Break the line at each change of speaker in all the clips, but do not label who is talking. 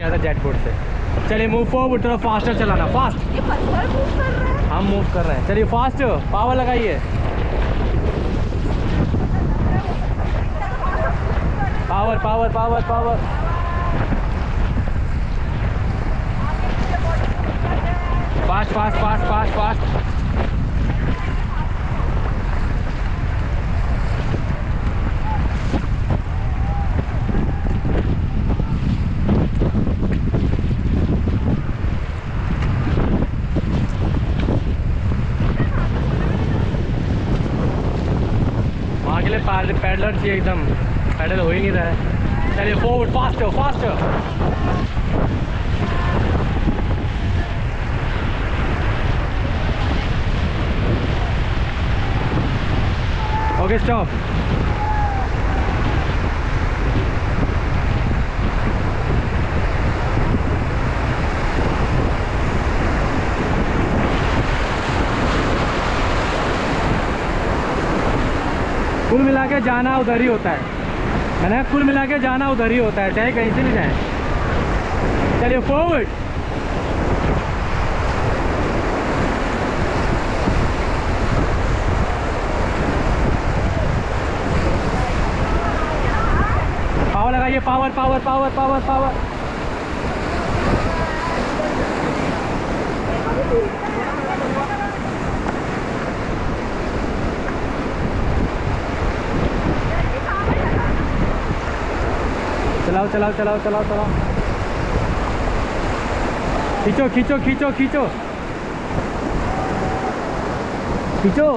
था jet board से। चलिए मूव फॉरवर्ड थोड़ा फास्टर चलाना फास्ट हम मूव कर रहे हैं। चलिए फास्ट पावर लगाइए। Power power power power fast fast fast fast fast pad- paddler चाहिए एकदम। पैडल हो ही नहीं रहा है। चलिए forward fast fast okay stop कुल मिला के जाना उधर ही होता है। मैंने कुल मिला के जाना उधर ही होता है, चाहे कहीं से भी जाए। चलिए फॉरवर्ड पावर लगाइए power power power power power चलाओ चलाओ चलाओ चलाओ चलाओ। खींचो खींचो खींचो खींचो। खींचो।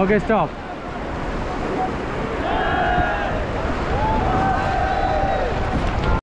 Okay stop